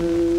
तक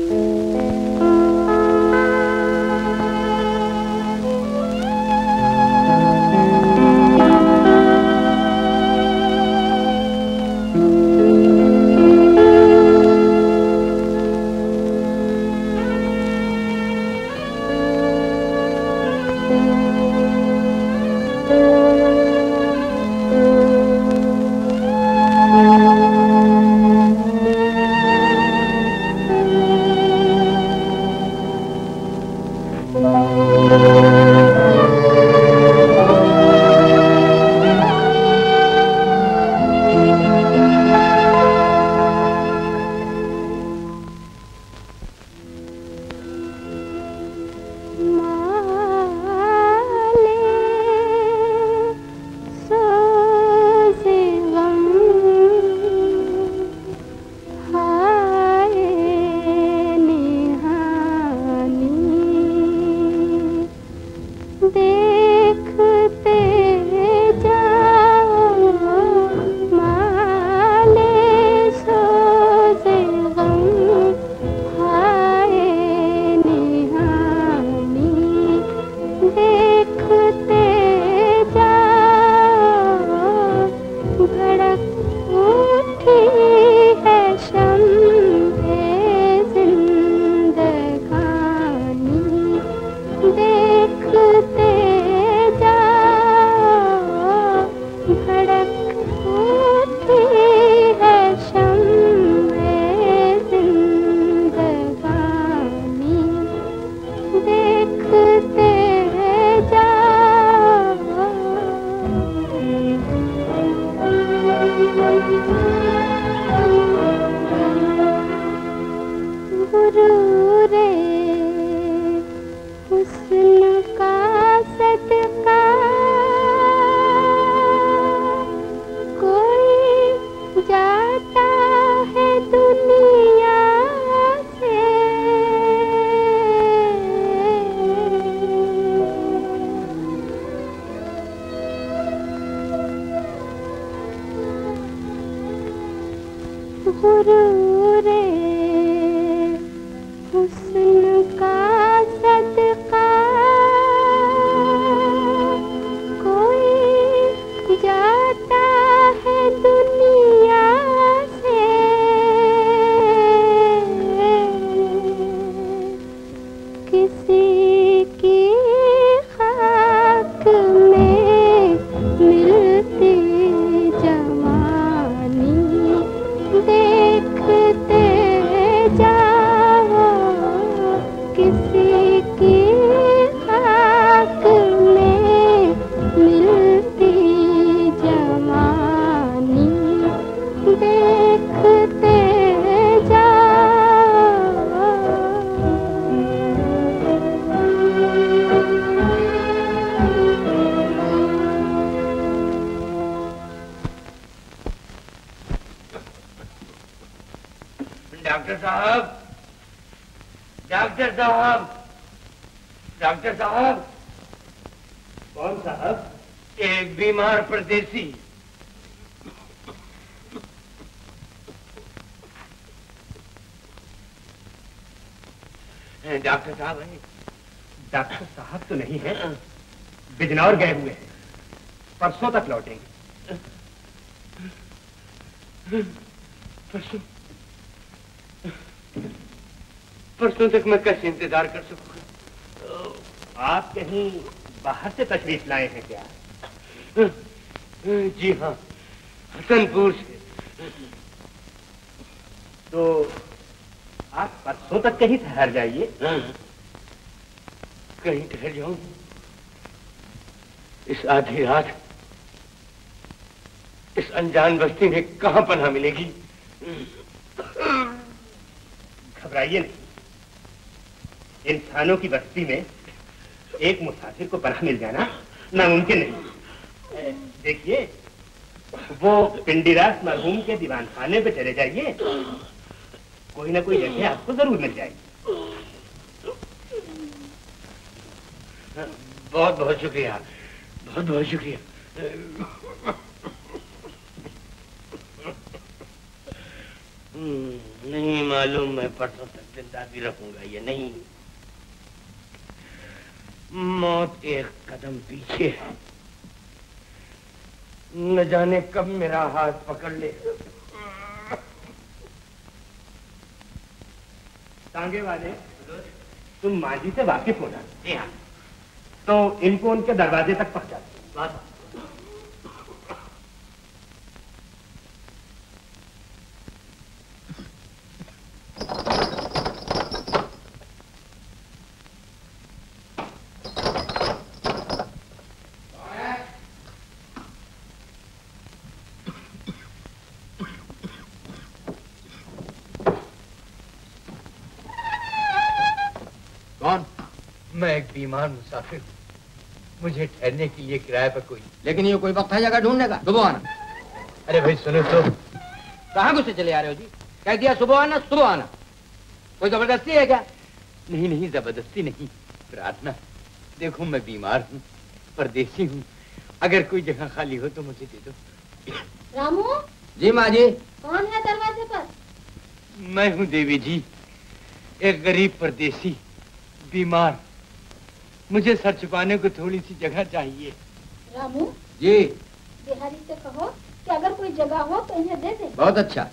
इंतज़ार कर सकूँगा आप कहीं बाहर से तशरीफ़ लाए हैं क्या? जी हाँ हसनपुर से। तो आप परसों तक कहीं ठहर जाइए। कहीं ठहर जाऊँ। इस आधी रात इस अनजान बस्ती में कहाँ पनाह मिलेगी? घबराइए नहीं। इंसानों की बस्ती में एक मुसाफिर को पनाह मिल जाना नामुमकिन नहीं। देखिए वो पिंडीरास मरहूम के दीवान खाने पे चले जाइए। कोई ना कोई जगह आपको ज़रूर मिल जाएगी। बहुत बहुत शुक्रिया बहुत बहुत शुक्रिया। हम्म, नहीं मालूम मैं परसों तक ज़िंदा भी रहूँगा ये नहीं। मौत एक कदम पीछे है। न जाने कब मेरा हाथ पकड़ ले। टांगे वाले तुम मांझी से वाकिफ हो ना जी हाँ। तो इनको उनके दरवाजे तक पहुँचा। बात। कौन मैं एक बीमार मुसाफिर। हूँ मुझे ठहरने के लिए किराए पर कोई लेकिन ये कोई वक्त है जगह ढूँढने का। सुबह आना। अरे भाई सुनो तो। कहाँ गुस्से चले आ रहे हो जी? कह दिया सुबह आना सुबह आना। कोई ज़बरदस्ती है क्या? नहीं नहीं ज़बरदस्ती नहीं। प्रार्थना। देखो मैं बीमार हूँ परदेसी हूँ। अगर कोई जगह खाली हो तो मुझे दे दो। रामू? जी माँ जी। कौन है दरवाजे पर? मैं हूँ देवी जी एक गरीब परदेसी बीमार। मुझे सर छुपाने को थोड़ी सी जगह चाहिए। रामू? जी। बिहारी से कहो कि अगर कोई जगह हो तो इन्हें दे दे। बहुत अच्छा।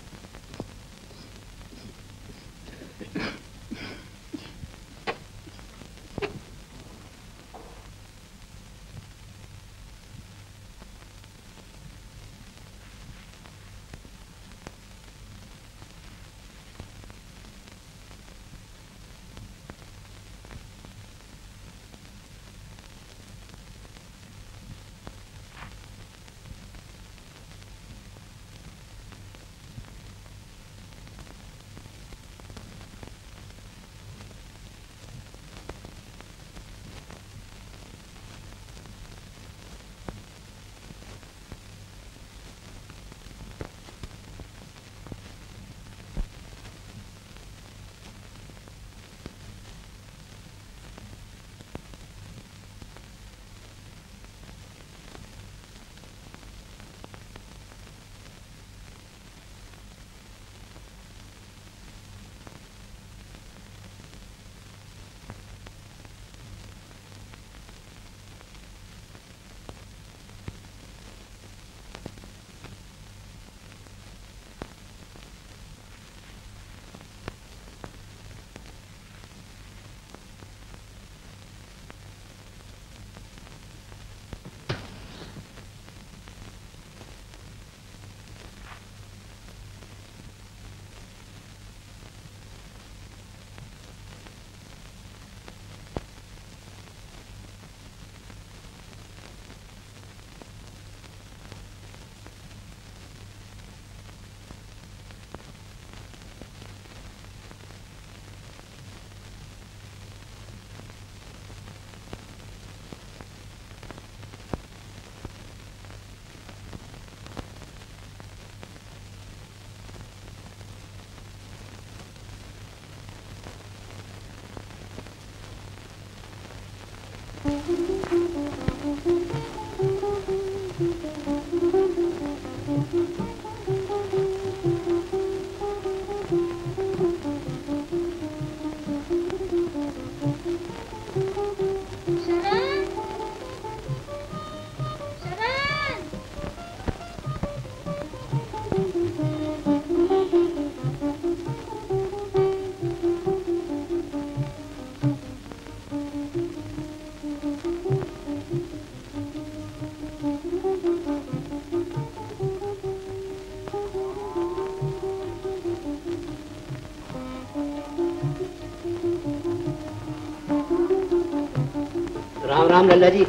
राम लल्ला जी।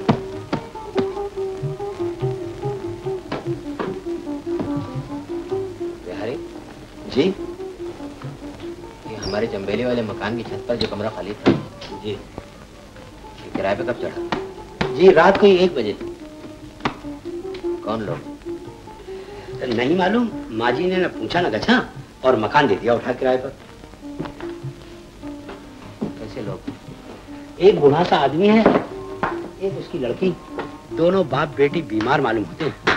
बिहारी जी? ये हमारे चंबेली वाले मकान की छत पर जो कमरा खाली था। जी। ये किराए पे कब चढ़ा? जी रात को ही एक बजे। कौन लोग? नहीं मालूम माँ जी ने न पूछा ना गछा और मकान दे दिया उठा किराए पर। कैसे लोग? एक बूढ़ा सा आदमी है लड़की दोनों बाप बेटी बीमार मालूम होते हैं।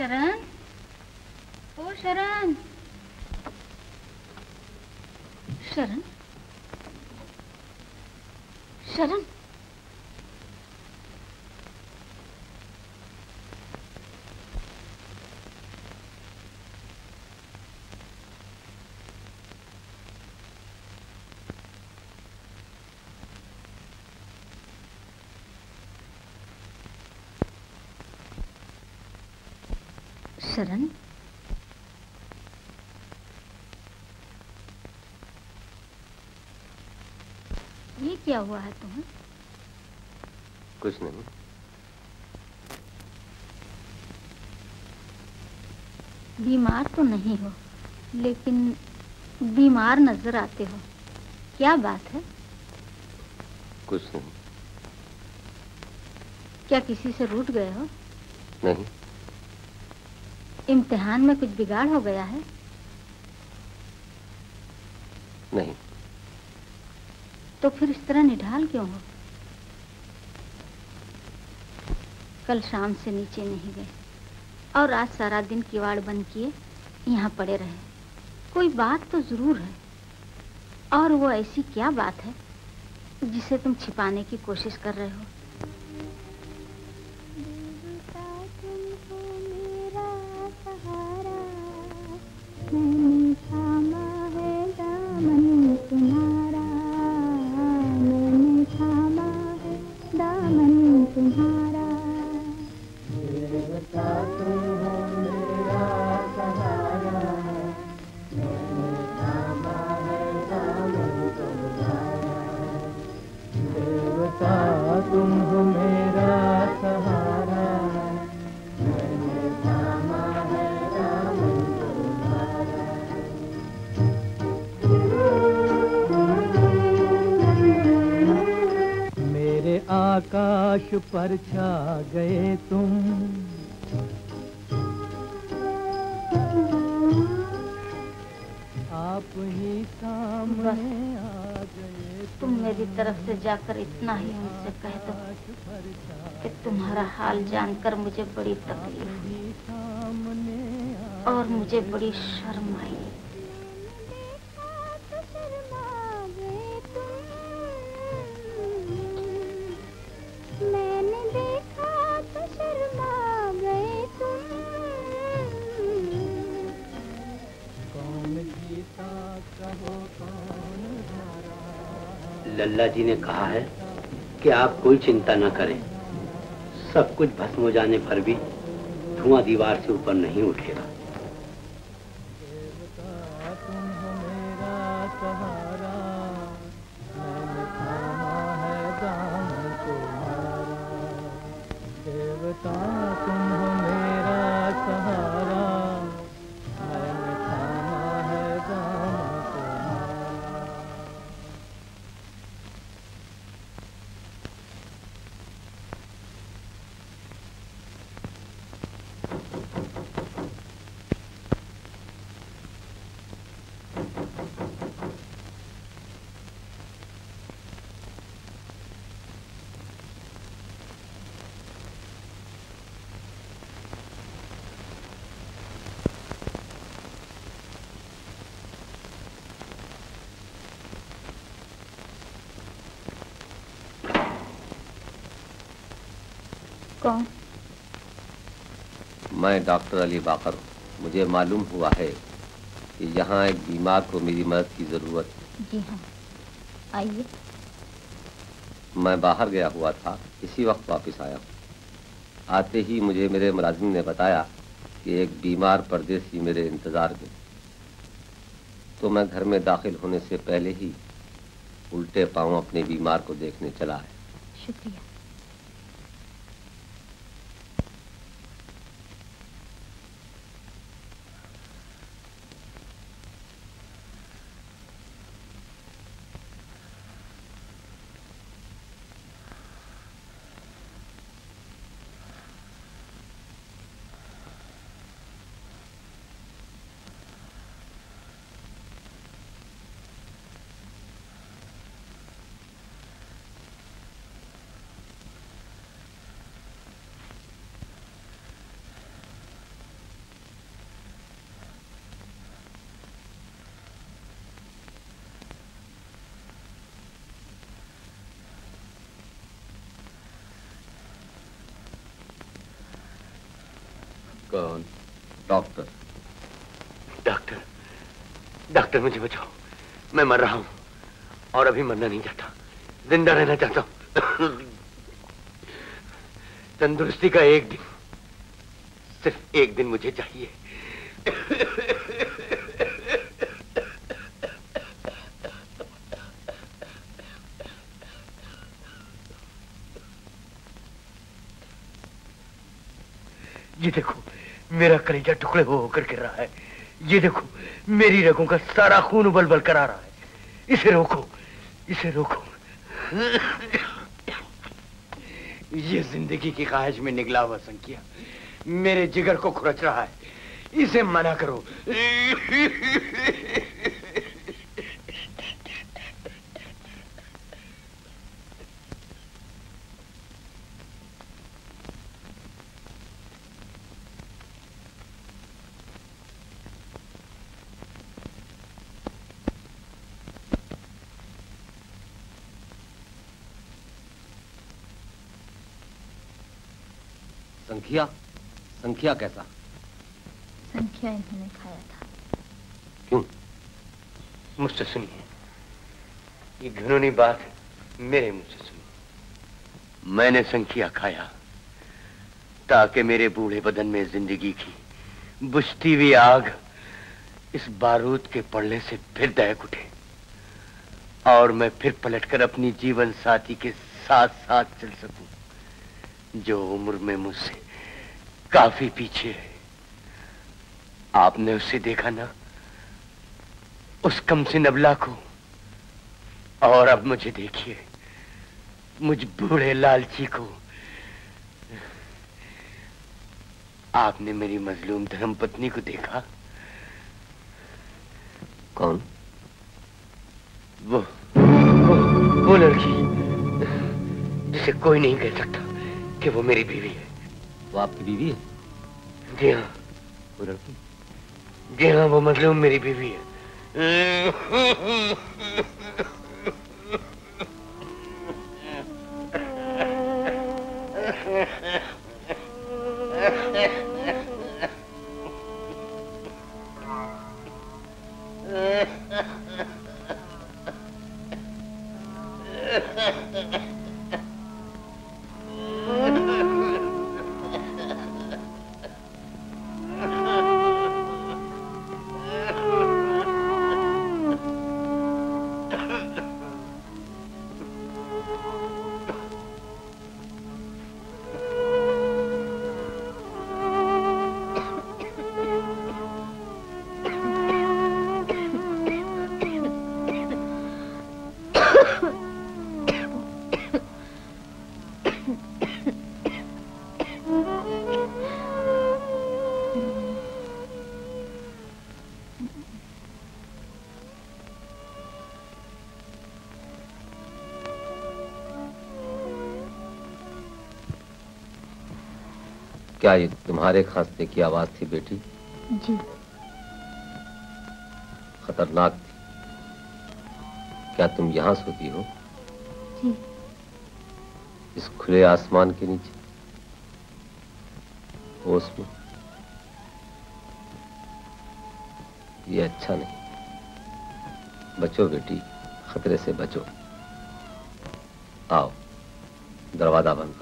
शरण। ओ शरण। चरण। ये क्या हुआ है तुम्हें? कुछ नहीं। बीमार तो नहीं हो लेकिन बीमार नज़र आते हो। क्या बात है? कुछ नहीं। क्या किसी से रूठ गए हो? नहीं। इम्तिहान में कुछ बिगाड़ हो गया है? नहीं। तो फिर इस तरह निढाल क्यों हो? कल शाम से नीचे नहीं गए। और आज सारा दिन किवाड़ बंद किए यहाँ पड़े रहे। कोई बात तो ज़रूर है। और वो ऐसी क्या बात है जिसे तुम छिपाने की कोशिश कर रहे हो? आकाश पर छा गए तुम। आप ही सामने आ गए तुम मेरी तरफ़ से जाकर इतना ही उनसे कह दो कि तुम्हारा हाल जानकर मुझे बड़ी तकलीफ़ और मुझे बड़ी शर्म आई। लल्ला जी ने कहा है कि आप कोई चिंता ना करें। सब कुछ भस्म हो जाने पर भी धुआँ दीवार से ऊपर नहीं उठेगा। मैं डॉक्टर अली बाकर हूँ। मुझे मालूम हुआ है कि यहाँ एक बीमार को मेरी मदद की ज़रूरत है। जी हाँ। आइए। मैं बाहर गया हुआ था इसी वक्त वापस आया हूँ। आते ही मुझे मेरे मुलाजिम ने बताया कि एक बीमार परदेसी मेरे इंतज़ार में तो मैं घर में दाखिल होने से पहले ही उल्टे पाँव अपने बीमार को देखने चला है। शुक्रिया कौन डॉक्टर। डॉक्टर डॉक्टर मुझे बचाओ। मैं मर रहा हूँ और अभी मरना नहीं चाहता। ज़िंदा रहना चाहता हूँ। तंदुरुस्ती का एक दिन, सिर्फ़ एक दिन मुझे चाहिए ये देखो मेरा कलेजा टुकड़े होकर गिर रहा है। ये देखो, मेरी रगों का सारा खून उबल बल कर आ रहा है। इसे रोको इसे रोको। ये ज़िंदगी की ख्वाहिश में निकला हुआ संख्या मेरे जिगर को खुरच रहा है। इसे मना करो। संख्या? संख्या कैसा? संख्या इन्होंने खाया था। क्यों? मुझसे सुनिए। ये घिनौनी बात मेरे मुँह से सुनिए। मैंने संख्या खाया ताकि मेरे बूढ़े बदन में ज़िंदगी की बुझती हुई आग इस बारूद के पड़ने से फिर दहक उठे और मैं फिर पलटकर अपनी जीवन साथी के साथ साथ चल सकूँ। जो उम्र में मुझसे काफ़ी पीछे है। आपने उसे देखा ना? उस कम से नबला को। और अब मुझे देखिए मुझ बूढ़े लालची को। आपने मेरी मजलूम धर्म पत्नी को देखा? कौन? वो वो, वो लड़की जिसे कोई नहीं कह सकता। कि वो मेरी बीवी है। वो आपकी बीवी है? जी हाँ। वो लड़की? जी हाँ वो मतलब मेरी बीवी है। क्या ये तुम्हारे खांसने की आवाज़ थी बेटी? जी। खतरनाक थी। क्या तुम यहाँ सोती हो? जी। इस खुले आसमान के नीचे? होश में ये अच्छा नहीं। बचो बेटी खतरे से बचो। आओ दरवाज़ा बंद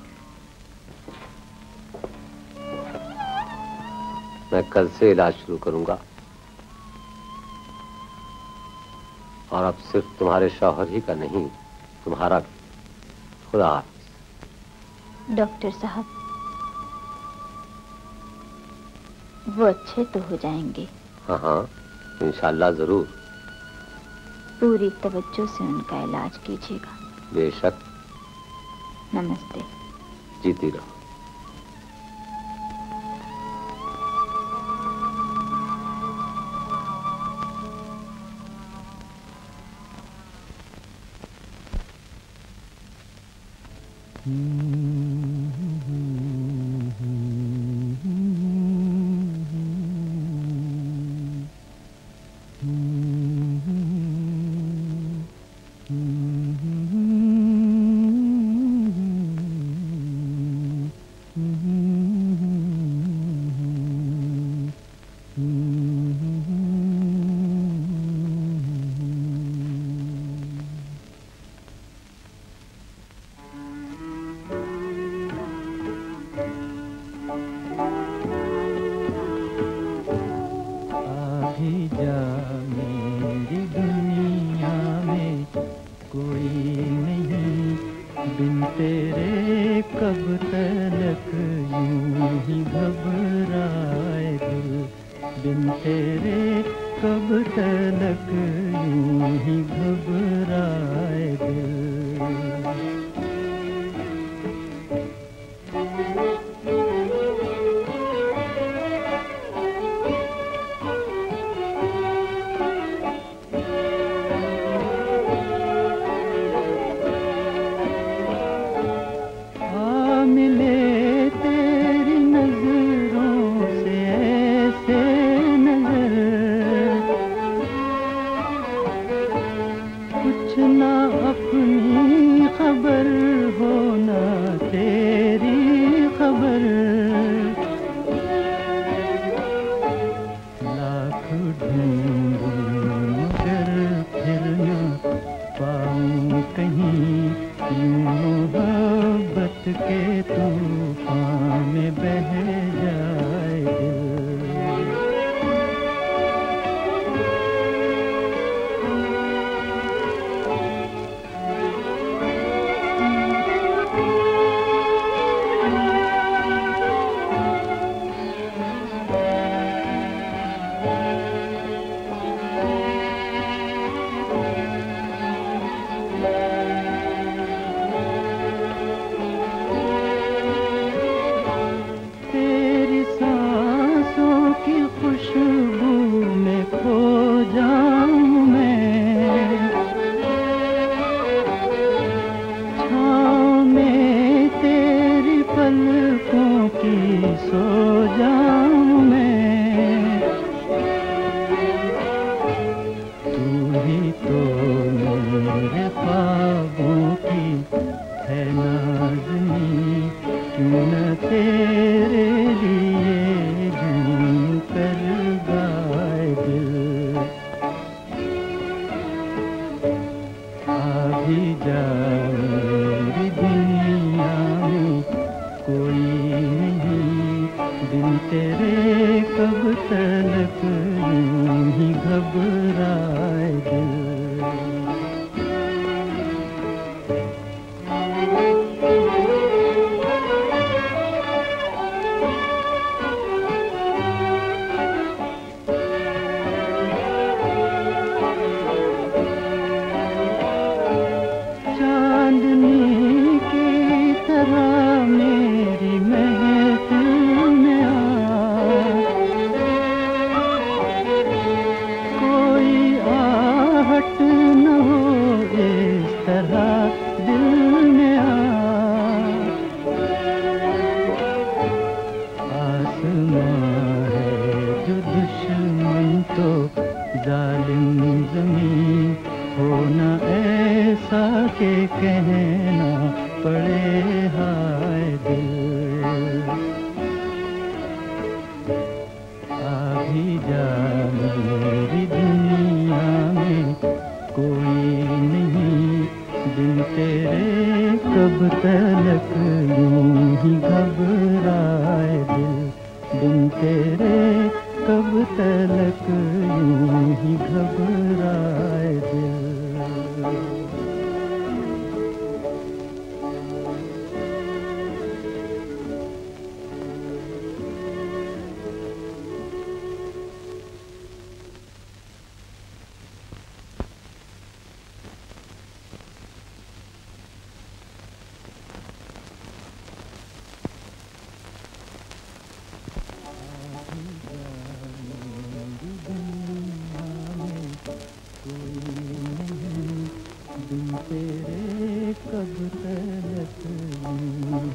मैं कल से इलाज शुरू करूँगा। और अब सिर्फ़ तुम्हारे शौहर ही का नहीं तुम्हारा भी खुदा। डॉक्टर साहब वो अच्छे तो हो जाएँगे। हाँ हाँ इंशाल्लाह ज़रूर। पूरी तवज्जो से उनका इलाज कीजिएगा। बेशक। नमस्ते। जीती रहो। नहीं, बिन तेरे कब तलक यूँ ही घबराए दिल। बिन तेरे कब तलक यूँ ही घबराए दिल। दुनिया कोई नहीं। दिन तेरे कब तलक ही घबराए दिल।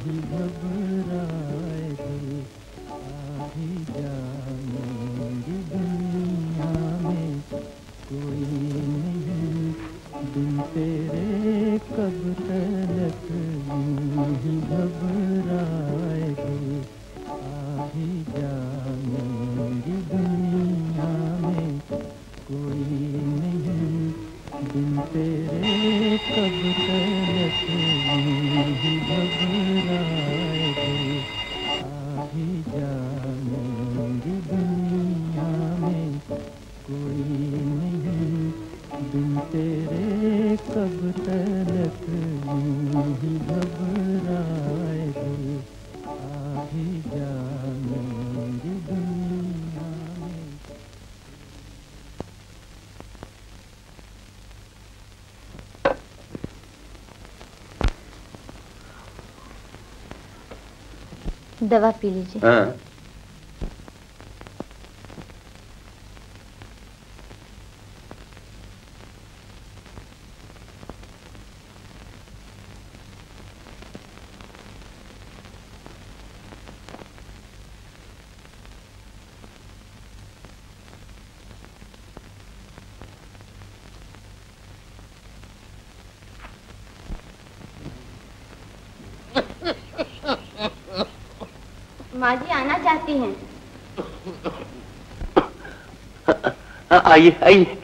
ही घबरा दवा पी लीजिए। हाँ। जाना चाहती हैं। आइए आइए।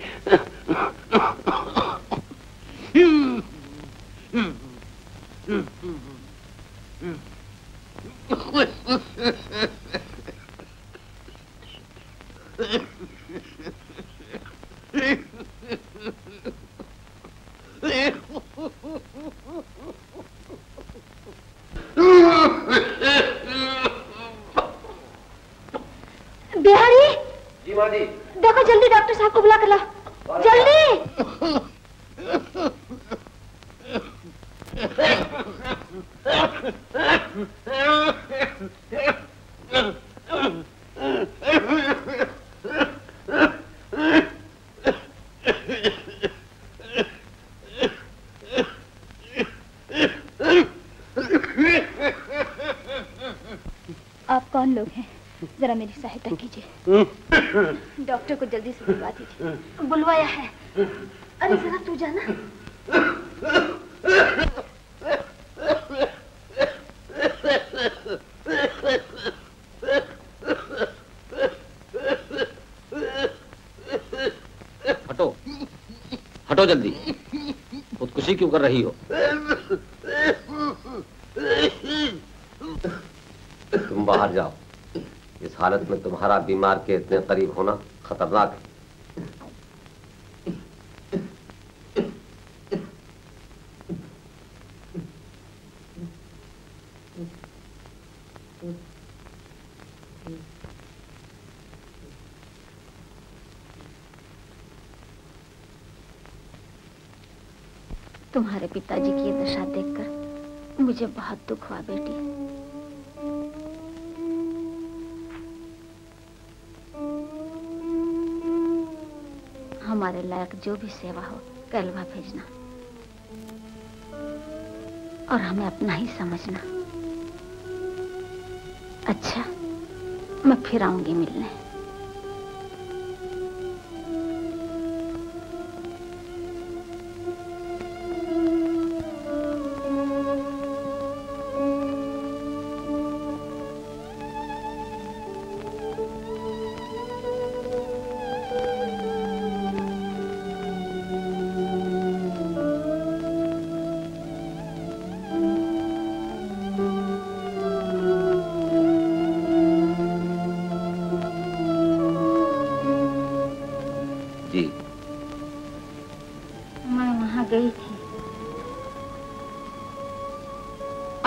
बीमार के इतने करीब होना खतरनाक है। और हमें अपना ही समझना। अच्छा मैं फिर आऊँगी मिलने।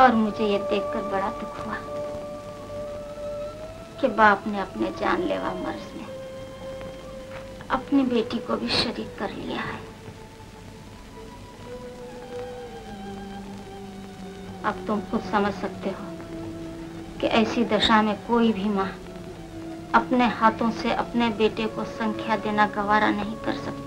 और मुझे ये देखकर बड़ा दुख हुआ कि बाप ने अपने जानलेवा मर्ज में अपनी बेटी को भी शरीक कर लिया है। अब तुम खुद समझ सकते हो कि ऐसी दशा में कोई भी माँ अपने हाथों से अपने बेटे को संख्या देना गवारा नहीं कर सकती।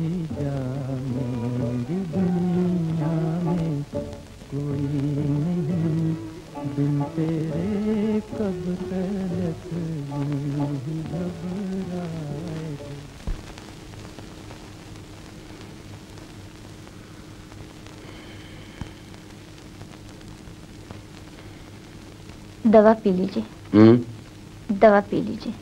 आधी जानेंगी दुनिया में कोई नहीं। बिन तेरे कब तलक दवा पी लीजिए। हम्म। दवा पी लीजिए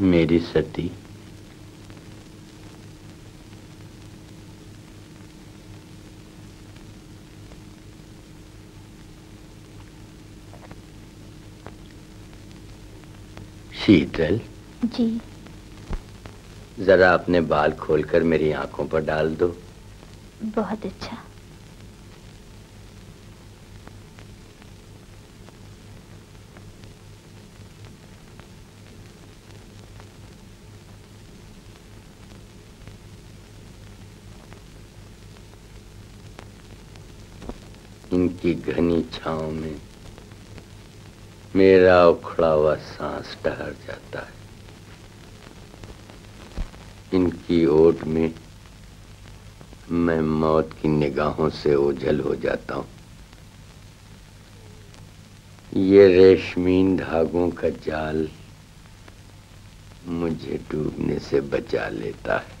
मेरी सती। शीतल जी। जरा अपने बाल खोलकर मेरी आँखों पर डाल दो। बहुत अच्छा। उखड़ा हुआ सांस ठहर जाता है। इनकी ओट में मैं मौत की निगाहों से ओझल हो जाता हूँ। ये रेशमीन धागों का जाल मुझे डूबने से बचा लेता है।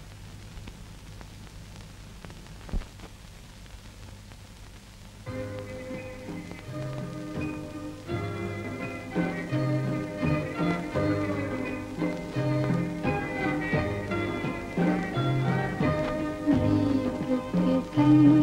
के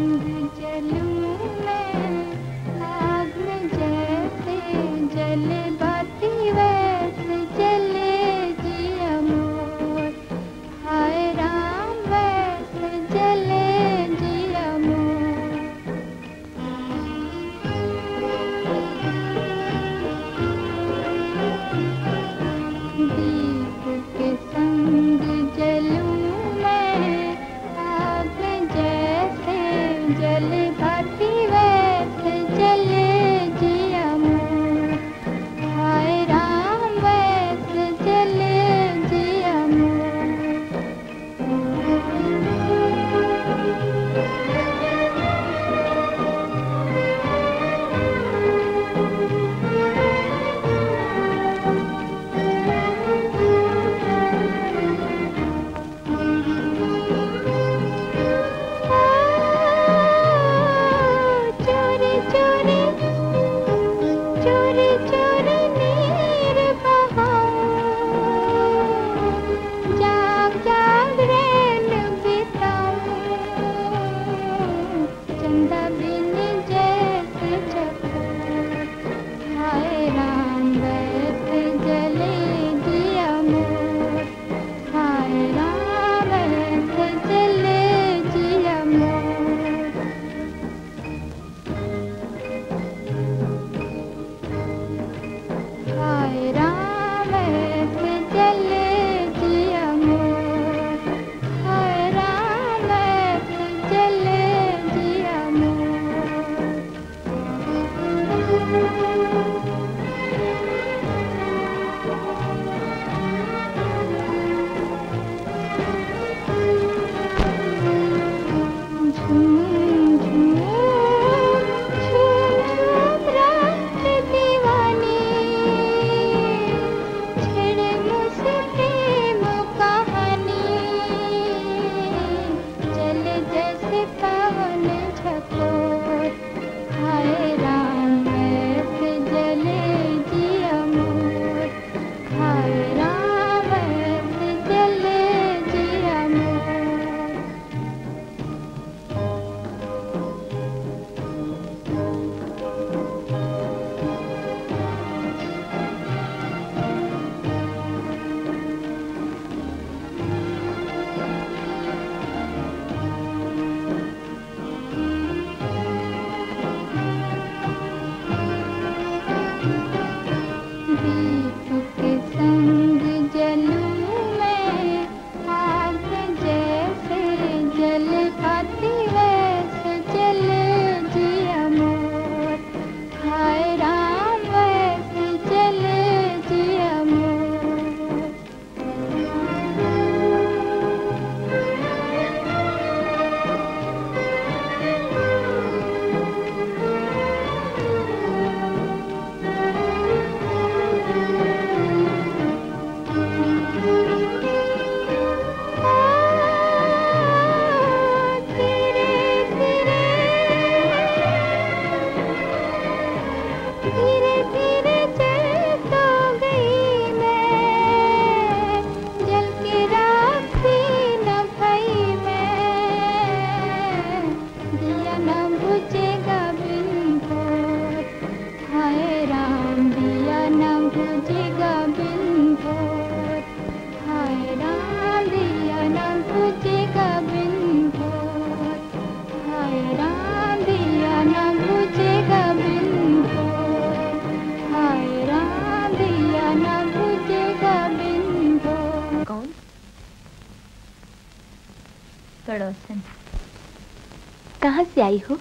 कहाँ से आई हो?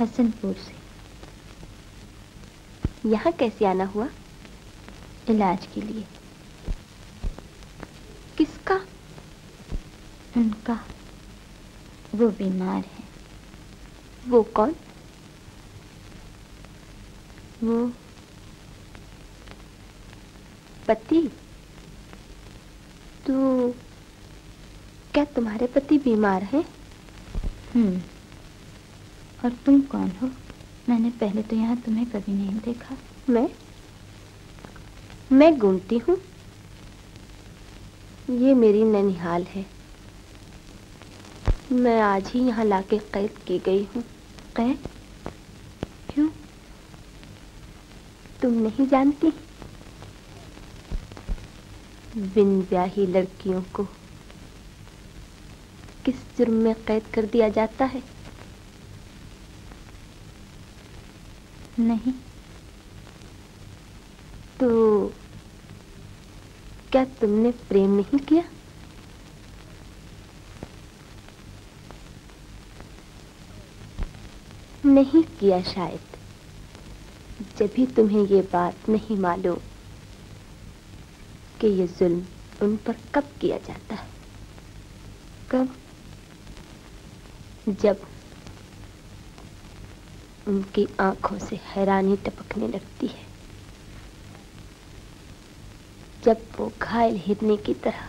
हसनपुर से। यहाँ कैसे आना हुआ? इलाज के लिए। किसका? उनका। वो बीमार है। वो कौन? वो पति। तो क्या तुम्हारे पति बीमार हैं? हम्म। और तुम कौन हो? मैंने पहले तो यहाँ तुम्हें कभी नहीं देखा। मैं? मैं घूमती हूँ। ये मेरी ननिहाल है। मैं आज ही यहाँ लाके कैद की गई हूँ। कैद? क्यों? तुम नहीं जानती? बिन ब्याही लड़कियों को। किस जुर्म में कैद कर दिया जाता है? नहीं। तो क्या तुमने प्रेम नहीं किया? नहीं किया शायद। जब भी तुम्हें ये बात नहीं मालूम कि ये जुल्म उन पर कब किया जाता है। कब? जब उनकी आँखों से हैरानी टपकने लगती है, जब वो घायल हिरने की तरह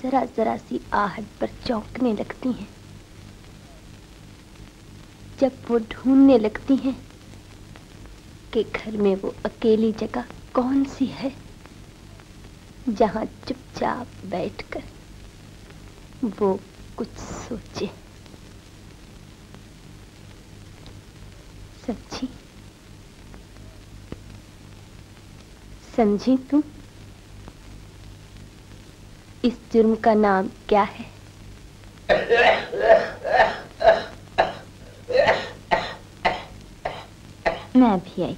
जरा जरा सी आहट पर चौंकने लगती हैं, जब वो ढूँढने लगती हैं कि घर में वो अकेली जगह कौन सी है, जहाँ चुपचाप बैठकर वो कुछ सोचे। सच्ची समझी तुम इस जुर्म का नाम क्या है? मैं भी आई।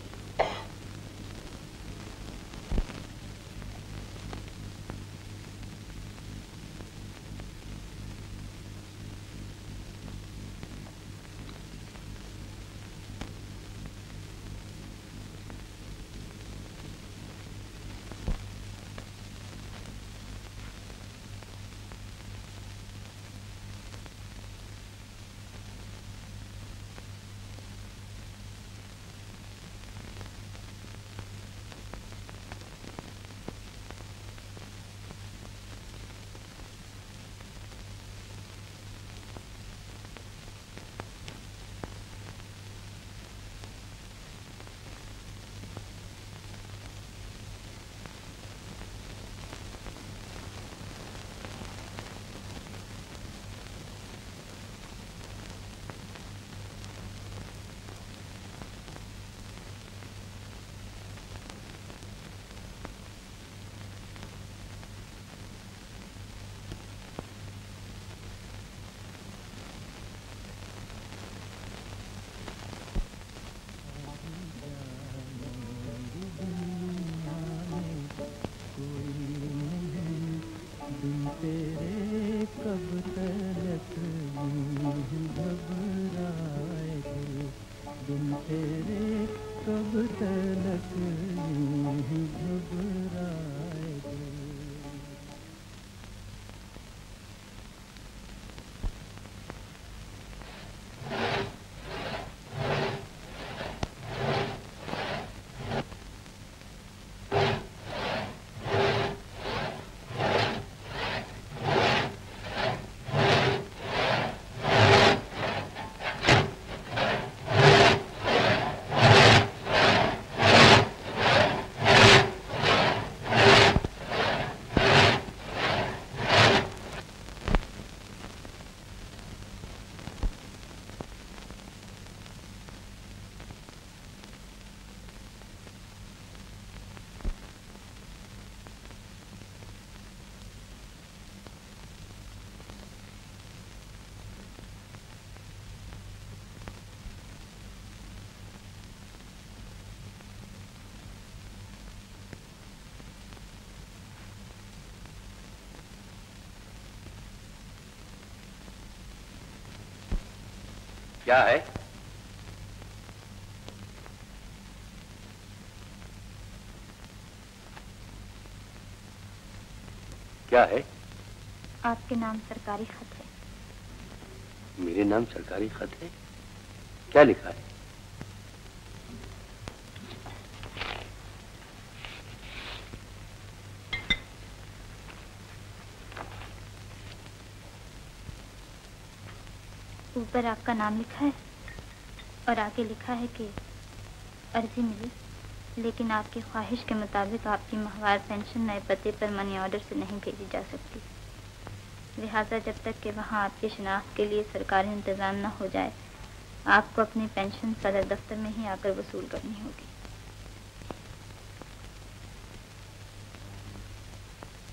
क्या है? क्या है? आपके नाम सरकारी खत है। मेरे नाम सरकारी खत है? क्या लिखा है? ऊपर आपका नाम लिखा है? और आगे लिखा है कि अर्जी मिली, लेकिन आपकी ख्वाहिश के मुताबिक आपकी माहवार पेंशन नए पते पर मनी ऑर्डर से नहीं भेजी जा सकती। लिहाजा जब तक कि वहाँ आपकी शनाख्त के लिए सरकारी इंतज़ाम न हो जाए, आपको अपनी पेंशन सदर दफ्तर में ही आकर वसूल करनी होगी।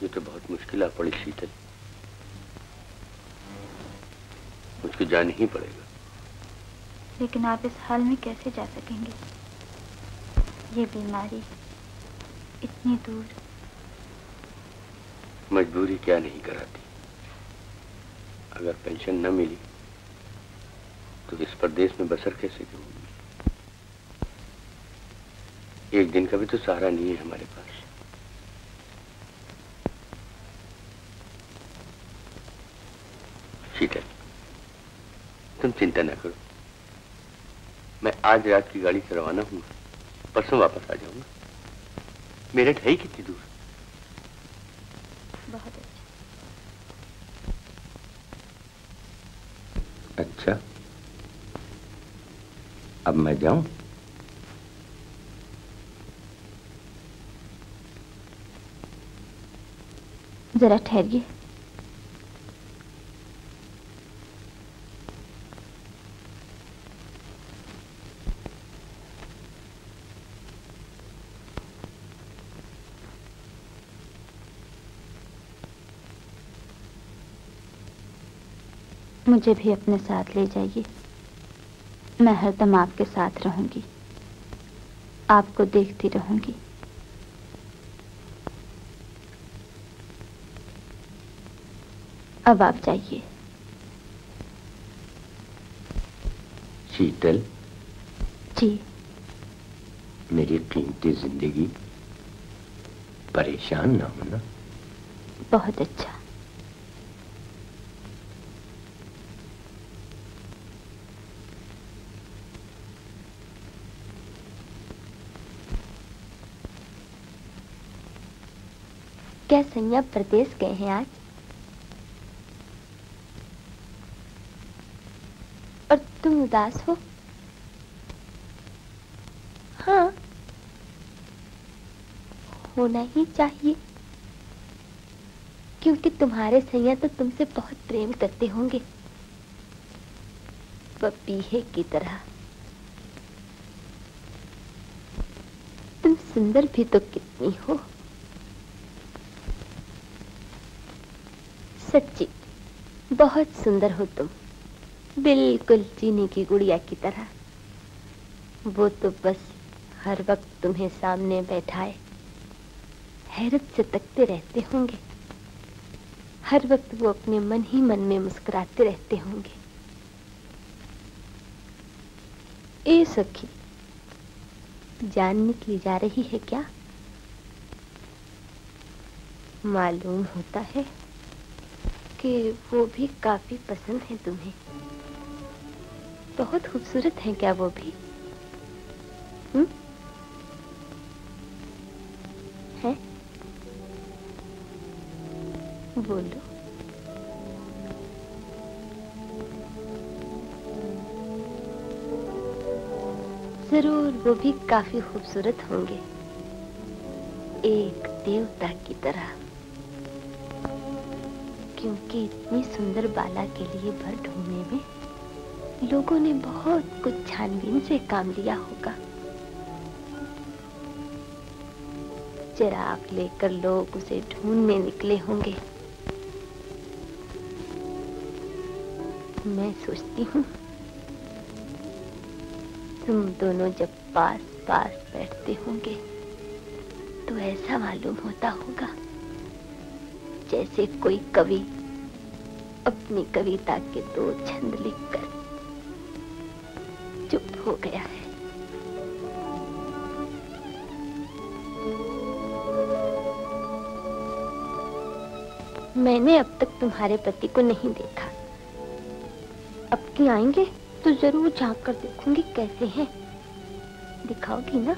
ये तो बहुत मुश्किल आ पड़ी शीतल। मुझको जाना ही पड़ेगा। लेकिन आप इस हाल में कैसे जा सकेंगे? ये बीमारी इतनी दूर। मजबूरी क्या नहीं कराती। अगर पेंशन न मिली तो इस प्रदेश में बसर कैसे करूँगी एक दिन का भी तो सहारा नहीं है हमारे पास शीतल तुम चिंता ना करो। मैं आज रात की गाड़ी से रवाना हूँ परसों वापस आ जाऊँगा। मेरठ है ही कितनी दूर? बहुत अच्छा। अच्छा। अब मैं जाऊँ? जरा ठहरिए। मुझे भी अपने साथ ले जाइए। मैं हरदम आपके साथ रहूँगी। आपको देखती रहूँगी। अब आप जाइए। शीतल? जी। मेरी कीमती ज़िंदगी। परेशान ना होना। बहुत अच्छा। क्या सैया प्रदेश गए हैं आज। और तुम उदास हो? हाँ। होना ही चाहिए। क्योंकि तुम्हारे सैया तो तुमसे बहुत प्रेम करते होंगे। पपीहे की तरह। तुम सुंदर भी तो कितनी हो। सच्ची। बहुत सुंदर हो तुम। बिल्कुल चीनी की गुड़िया की तरह। वो तो बस हर वक्त तुम्हें सामने बैठाए। हैरत से तकते रहते होंगे। हर वक्त वो अपने मन ही मन में मुस्कुराते रहते होंगे। ए सखी, जानने की जा रही है क्या? मालूम होता है। कि वो भी काफ़ी पसंद है तुम्हें। बहुत खूबसूरत है क्या वो भी? हम्म? है? बोलो। ज़रूर, वो भी काफ़ी खूबसूरत होंगे। एक देवता की तरह। क्योंकि इतनी सुंदर बाला के लिए भर ढूँढने में लोगों ने बहुत कुछ छानबीन से काम लिया होगा। चिराग लेकर लोग उसे ढूँढने निकले होंगे। मैं सोचती हूँ, तुम दोनों जब पास पास बैठते होंगे तो ऐसा मालूम होता होगा। जैसे कोई कवि अपनी कविता के दो छंद लिखकर चुप हो गया है। मैंने अब तक तुम्हारे पति को नहीं देखा। अब की आएँगे तो ज़रूर झाँक कर देखूँगी कैसे हैं। दिखाओगी ना?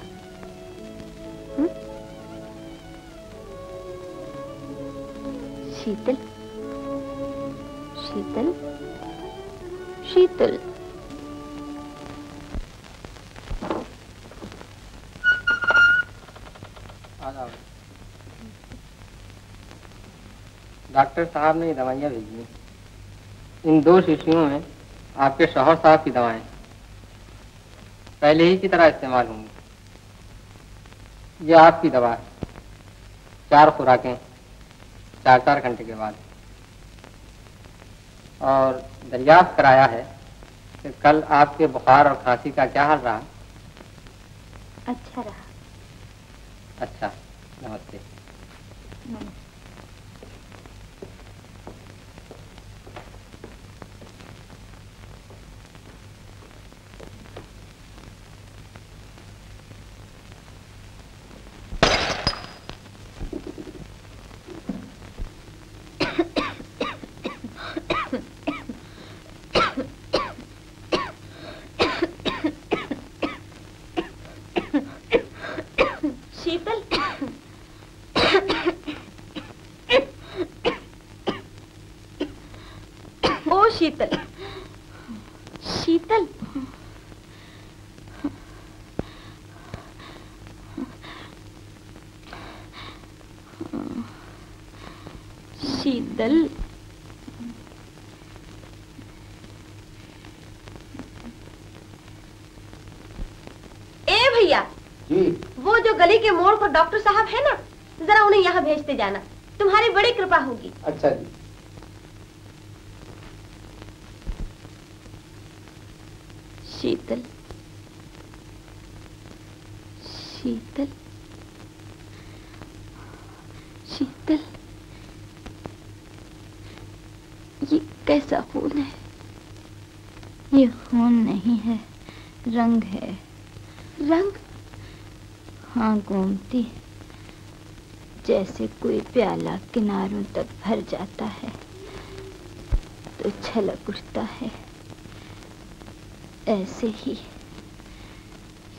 शीतल। शीतल? शीतल। डॉक्टर साहब ने दवाइयाँ भेजी इन दो शीशियों में आपके शोहर साहब की दवाएँ। पहले ही की तरह इस्तेमाल होंगी। ये आपकी दवा है। चार खुराकें। चार चार घंटे के बाद। और दरियाफ्त कराया है कि कल आपके बुखार और खांसी का क्या हाल रहा? अच्छा रहा। अच्छा नमस्ते। शीतल ओ शीतल शीतल शीतल ए भैया जी वो जो गली के मोड़ पर डॉक्टर साहब है ना जरा उन्हें यहाँ भेजते जाना। तुम्हारी बड़ी कृपा होगी। अच्छा जी। शीतल। शीतल। शीतल। ये कैसा खून है? ये खून नहीं है रंग है रंग गोमती जैसे कोई प्याला किनारों तक भर जाता है तो छलक उठता है। ऐसे ही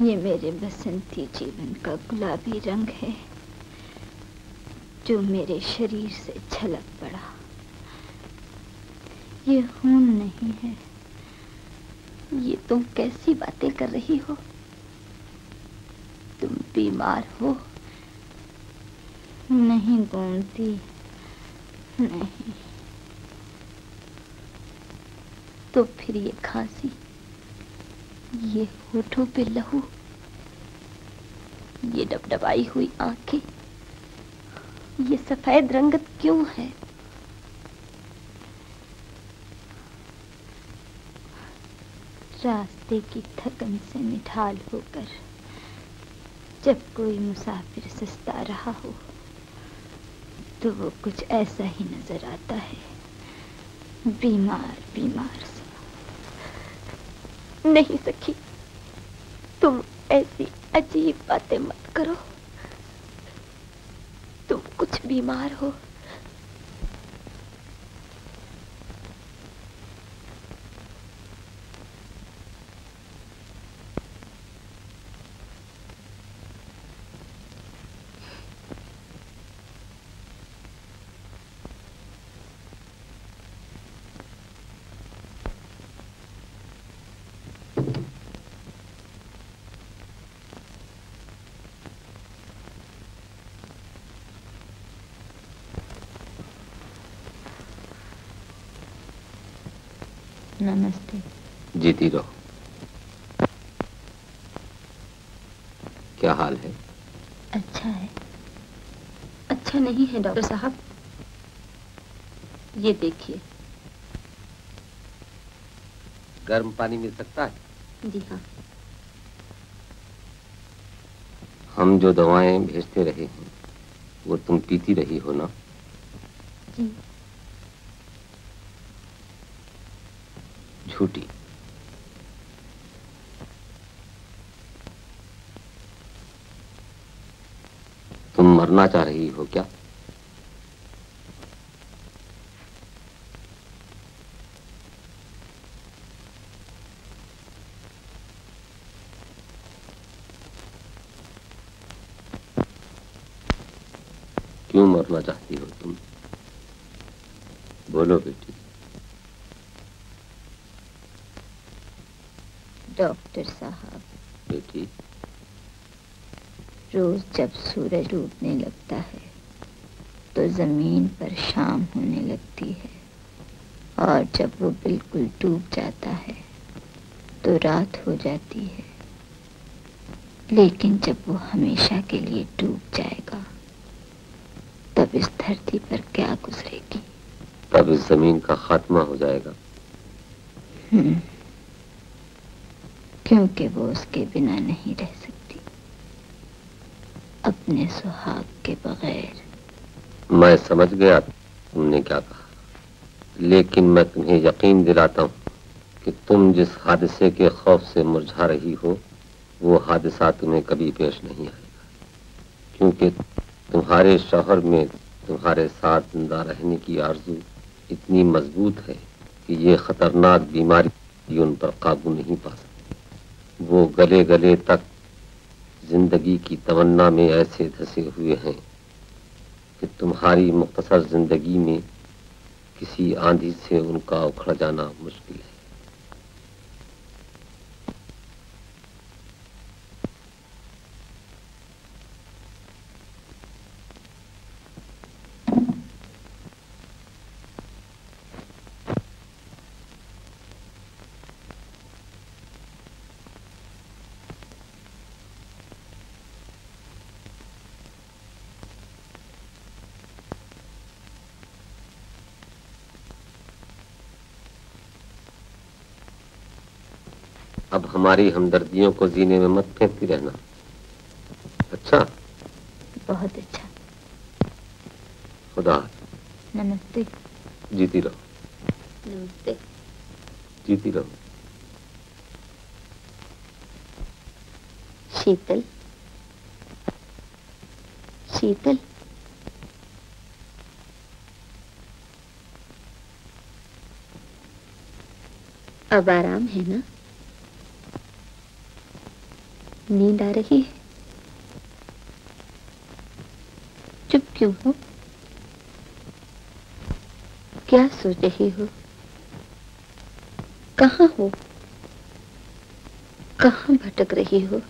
ये मेरे बसंती जीवन का गुलाबी रंग है, जो मेरे शरीर से छलक पड़ा। ये खून नहीं है। ये तुम कैसी बातें कर रही हो? बीमार हो। नहीं गोमती नहीं। तो फिर ये खांसी, ये होठों पे लहू, ये डबडबाई हुई आँखें, ये सफ़ेद रंगत क्यों है? रास्ते की थकन से निठाल होकर जब कोई मुसाफिर सस्ता रहा हो तो वो कुछ ऐसा ही नज़र आता है। बीमार बीमार सा। नहीं सखी, तुम ऐसी अजीब बातें मत करो। तुम कुछ बीमार हो नमस्ते। जीती रहो क्या हाल है? अच्छा है। अच्छा नहीं है डॉक्टर साहब। ये देखिए। गर्म पानी मिल सकता है? जी हाँ। हम जो दवाएँ भेजते रहे हैं वो तुम पीती रही हो ना? जी। छूटी। तुम मरना चाह रही हो क्या? जब सूरज डूबने लगता है तो ज़मीन पर शाम होने लगती है। और जब वो बिल्कुल डूब जाता है तो रात हो जाती है। लेकिन जब वो हमेशा के लिए डूब जाएगा तब इस धरती पर क्या गुजरेगी? तब इस ज़मीन का खात्मा हो जाएगा। हम्म, क्योंकि वो उसके बिना नहीं रह अपने सुहाग के बगैर। मैं समझ गया तुमने क्या कहा। लेकिन मैं तुम्हें यकीन दिलाता हूँ कि तुम जिस हादसे के खौफ से मुरझा रही हो, वो हादसा तुम्हें कभी पेश नहीं आएगा। क्योंकि तुम्हारे शहर में तुम्हारे साथ ज़िंदा रहने की आरज़ू इतनी मज़बूत है कि ये खतरनाक बीमारी उन पर काबू नहीं पा सकती। वो गले गले तक ज़िंदगी की तमन्ना में ऐसे धसे हुए हैं कि तुम्हारी मुख्तसर ज़िंदगी में किसी आंधी से उनका उखड़ जाना मुश्किल है। अब हमारी हमदर्दियों को जीने में मत फेंकती रहना। अच्छा? बहुत अच्छा। खुदा। नमस्ते। जीती रहो। नमस्ते। जीती रहो। शीतल। शीतल। अब आराम है ना? नींद आ रही है। चुप क्यों हो? क्या सोच रही हो? कहाँ हो? कहाँ भटक रही हो?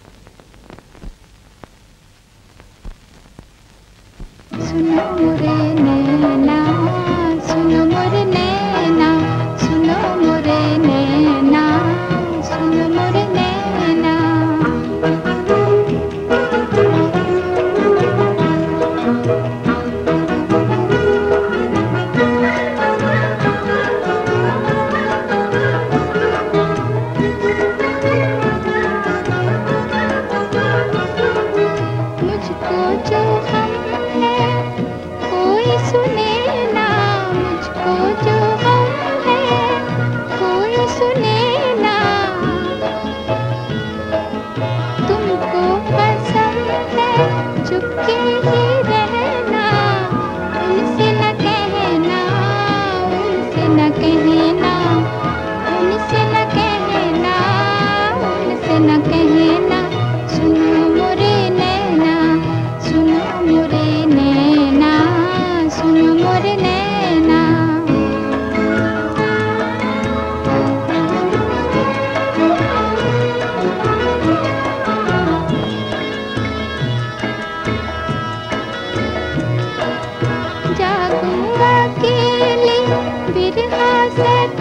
said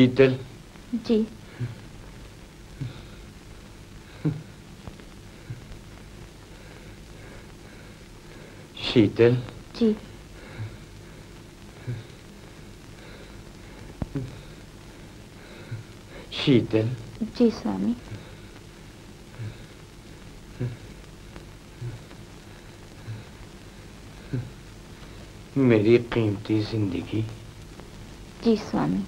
शीतल जी शीतल जी शीतल जी स्वामी मेरी कीमती ज़िंदगी जी स्वामी